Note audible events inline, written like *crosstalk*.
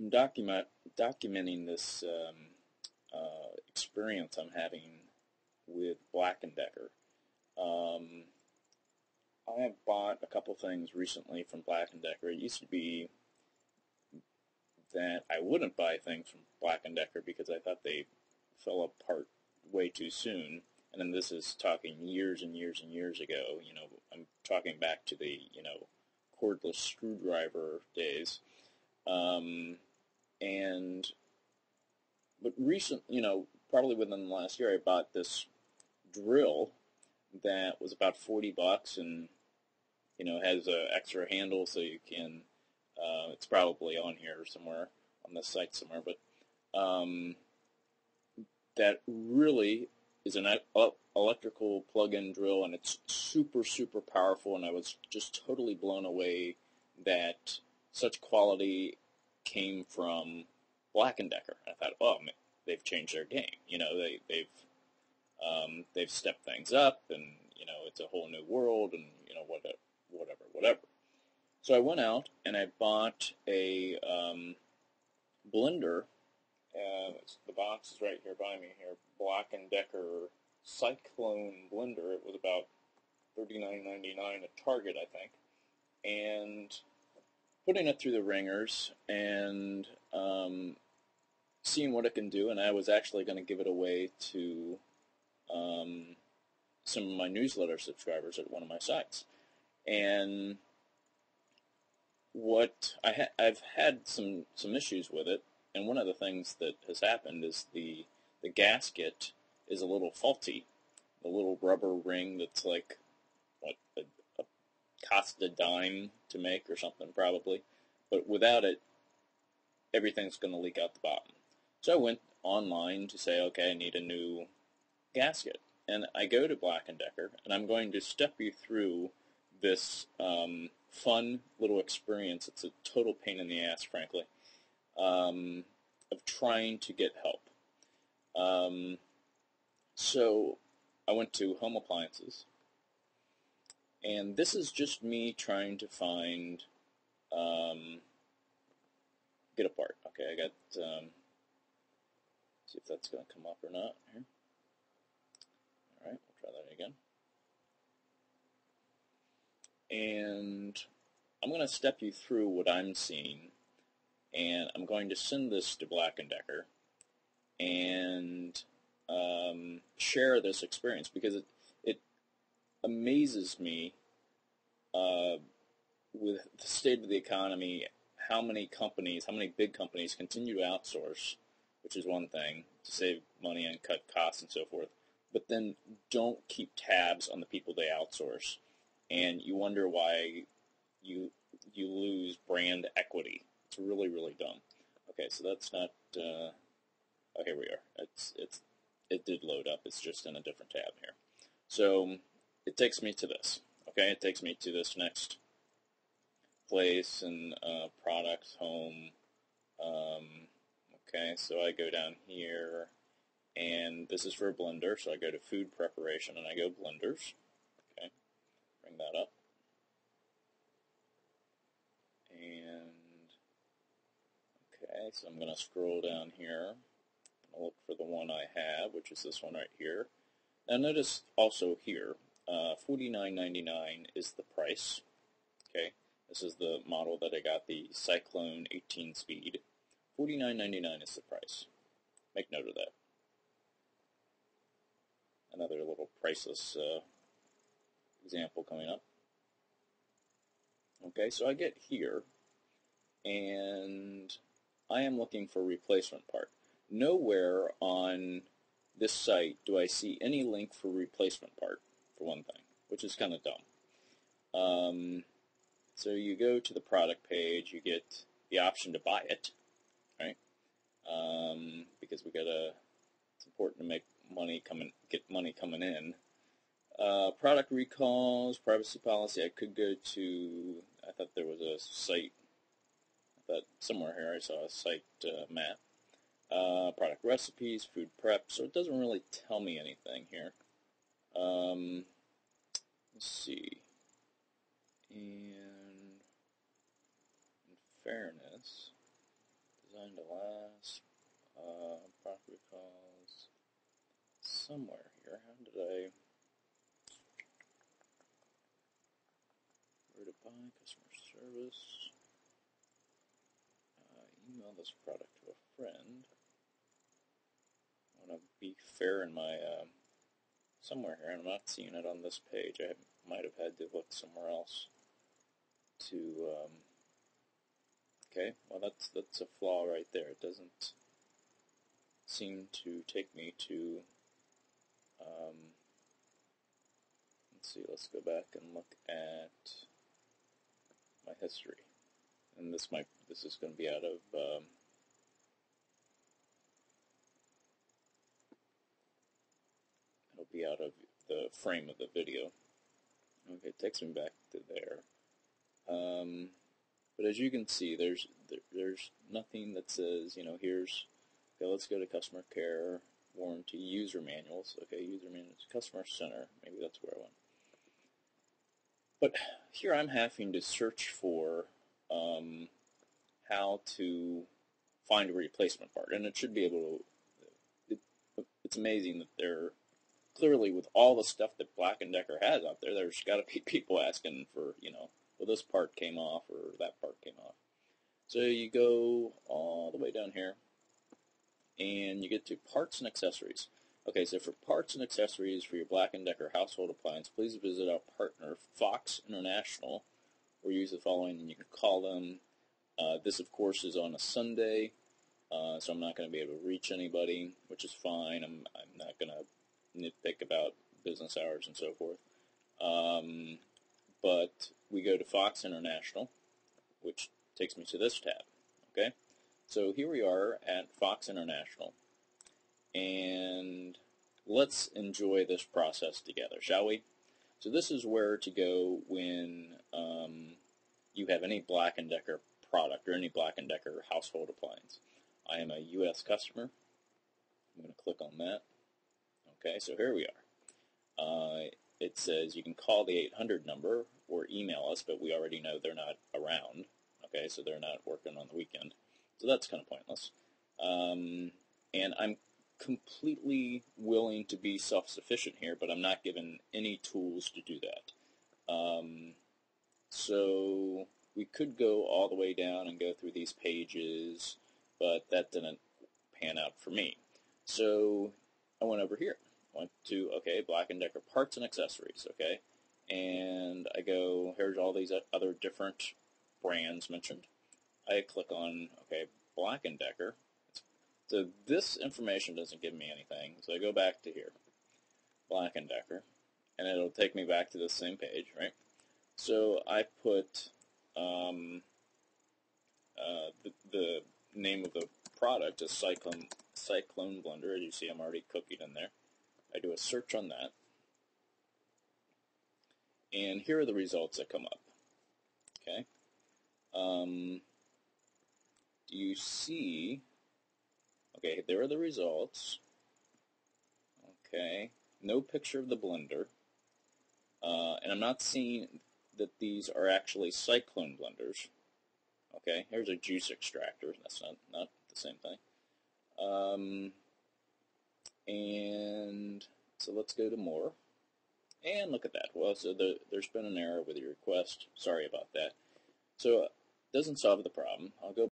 I'm document documenting this um, uh, experience I'm having with Black & Decker. Um, I have bought a couple things recently from Black & Decker. It used to be that I wouldn't buy things from Black & Decker because I thought they fell apart way too soon. And then this is talking years and years and years ago. You know, I'm talking back to the, you know, cordless screwdriver days. Um, and, but recent, you know, probably within the last year, I bought this drill that was about 40 bucks and, you know, has an extra handle so you can, uh, it's probably on here somewhere on this site somewhere, but um, that really is an electrical plug-in drill and it's super, super powerful and I was just totally blown away that such quality came from Black & Decker. I thought, oh, they've changed their game. You know, they, they've um, they've stepped things up, and you know, it's a whole new world, and you know, whatever, whatever, whatever. So I went out and I bought a um, blender. Uh, the box is right here by me here. Black and Decker Cyclone blender. It was about $39.99 at Target, I think, and putting it through the ringers and um, seeing what it can do. And I was actually going to give it away to um, some of my newsletter subscribers at one of my sites. And what I ha- I've had some, some issues with it, and one of the things that has happened is the the gasket is a little faulty. The little rubber ring that's like what a, cost a dime to make or something probably, but without it, everything's going to leak out the bottom. So I went online to say, okay, I need a new gasket. And I go to Black & Decker, and I'm going to step you through this um, fun little experience. It's a total pain in the ass, frankly, um, of trying to get help. Um, so I went to Home Appliances, and this is just me trying to find um, get a part. Okay, I got. Um, see if that's going to come up or not here. All right, we'll try that again. And I'm going to step you through what I'm seeing, and I'm going to send this to Black & Decker and um, share this experience because it amazes me uh, with the state of the economy how many companies, how many big companies continue to outsource, which is one thing, to save money and cut costs and so forth but then don't keep tabs on the people they outsource, and you wonder why you you lose brand equity. It's really really dumb. Okay, so that's not. Uh, oh, here we are. It's it's it did load up. It's just in a different tab here. So it takes me to this. Okay, it takes me to this next place and uh, products, home. Um, okay, so I go down here and this is for a blender, so I go to food preparation and I go blenders. Okay, bring that up. And, okay, so I'm going to scroll down here and look for the one I have, which is this one right here. Now notice also here, uh, $49.99 is the price. Okay, this is the model that I got, the Cyclone 18 speed. $49.99 is the price. Make note of that another little priceless uh, example coming up. Okay, so I get here, and I am looking for replacement part. Nowhere on this site do I see any link for replacement part, for one thing, which is kind of dumb. Um, so you go to the product page, you get the option to buy it, right? Um, because we got to, it's important to make money coming, get money coming in. Uh, product recalls, privacy policy. I could go to. I thought there was a site. I thought somewhere here I saw a site uh, map. Uh, product recipes, food prep. So it doesn't really tell me anything here. Um, let's see. And in fairness, Designed to last. Uh, recalls. Somewhere here. How did I... Where to buy, customer service. Uh, email this product to a friend. I want to be fair in my... Uh, somewhere here, and I'm not seeing it on this page. I might have had to look somewhere else to, um, okay, well that's, that's a flaw right there. It doesn't seem to take me to, um, let's see, let's go back and look at my history. And this might, this is going to be out of, um, it'll be out of the frame of the video. Okay, it takes me back to there. Um, but as you can see, there's there, there's nothing that says, you know, here's, okay, let's go to customer care, warranty, user manuals. Okay, user manuals, customer center. Maybe that's where I went. But here I'm having to search for um, how to find a replacement part, and it should be able to. It, it's amazing that there clearly with all the stuff that Black & Decker has out there, there's got to be *laughs* people asking for, you know, well, this part came off or that part came off. So you go all the way down here, and you get to parts and accessories. Okay, so for parts and accessories for your Black & Decker household appliance, please visit our partner, Fox International, or use the following, and you can call them. Uh, this, of course, is on a Sunday, uh, so I'm not going to be able to reach anybody, which is fine. I'm, I'm not going to nitpick about business hours and so forth. Um, but we go to Fox International, which takes me to this tab. Okay, so here we are at Fox International, and let's enjoy this process together, shall we? So this is where to go when um, you have any Black & Decker product or any Black & Decker household appliance. I am a U.S. customer. I'm going to click on that. Okay, so here we are. Uh, it says you can call the 800 number or email us, but we already know they're not around. Okay, so they're not working on the weekend. So that's kind of pointless. Um, and I'm completely willing to be self-sufficient here, but I'm not given any tools to do that. Um, so we could go all the way down and go through these pages, but that didn't pan out for me. So I went over here. Went to, okay, Black & Decker parts and accessories, okay? And I go, here's all these other different brands mentioned. I click on, okay, Black & Decker. So this information doesn't give me anything. So I go back to here, Black & Decker, and it'll take me back to the same page, right? So I put um, uh, the, the name of the product is Cyclone, Cyclone Blender. As you see, I'm already cooking in there. I do a search on that. And here are the results that come up. Okay. Um, do you see? Okay, there are the results. Okay. No picture of the blender. Uh, and I'm not seeing that these are actually cyclone blenders. Okay, here's a juice extractor. That's not, not the same thing. Um, and so let's go to more. And look at that. Well, so the, there's been an error with your request. Sorry about that. So it doesn't solve the problem. I'll go